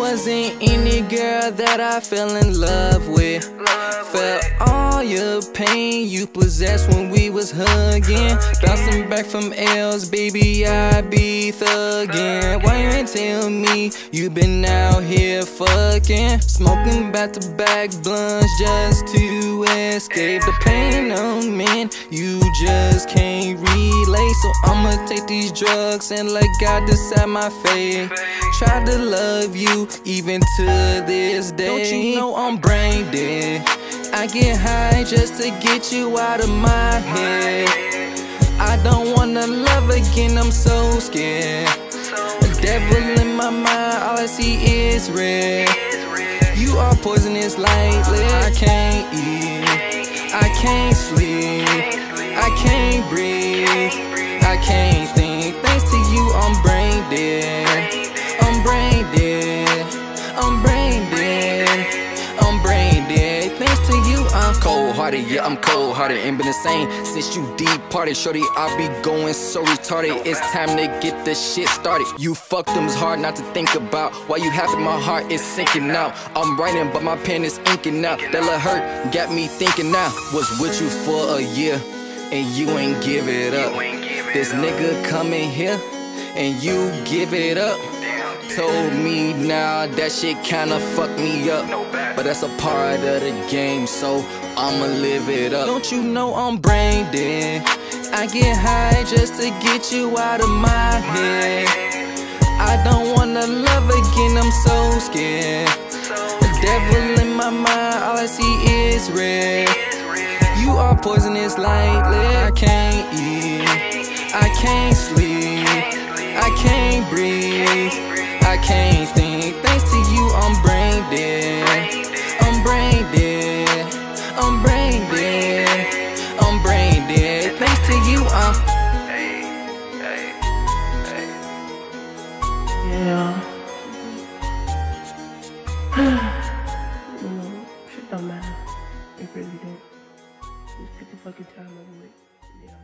Wasn't any girl that I fell in love with. Felt all your pain you possessed when we was hugging. Bouncing back from L's, baby, I be thuggin'. Why you ain't tell me you been out here fucking? Smoking back to back blunts just to escape the pain men. You just can't relate, so I'ma take these drugs and let God decide my fate. Try to love you even to this day. Don't you know I'm brain dead? I get high just to get you out of my head. I don't wanna love again, I'm so scared. A devil in my mind, all I see is red. You are poisonous lightly. I can't eat, I can't sleep, I can't breathe, can't think. Thanks to you, I'm brain dead. I'm brain dead. I'm brain dead. I'm brain dead. Thanks to you, I'm Cold hearted, yeah, I'm cold hearted. Ain't been the same since you departed. Shorty, I be going so retarded. It's time to get this shit started. You fucked them, it's hard not to think about. Why you happy, my heart is sinking out. I'm writing, but my pen is inking out. That little hurt got me thinking now. Was with you for a year, and you ain't give it up. This nigga coming here, and you give it up. Told me now that shit kinda fucked me up. But that's a part of the game, so I'ma live it up. Don't you know I'm brain dead? I get high just to get you out of my head. I don't wanna love again, I'm so scared. The devil in my mind, all I see is red. You are poisonous lightly. I can't eat, I can't sleep, I can't breathe, I can't think. Thanks to you, I'm brain dead. I'm brain dead. I'm brain dead. I'm brain dead. Thanks to you, I'm. Yeah. you shit don't matter. It really don't. Just take the fucking time over it. Yeah.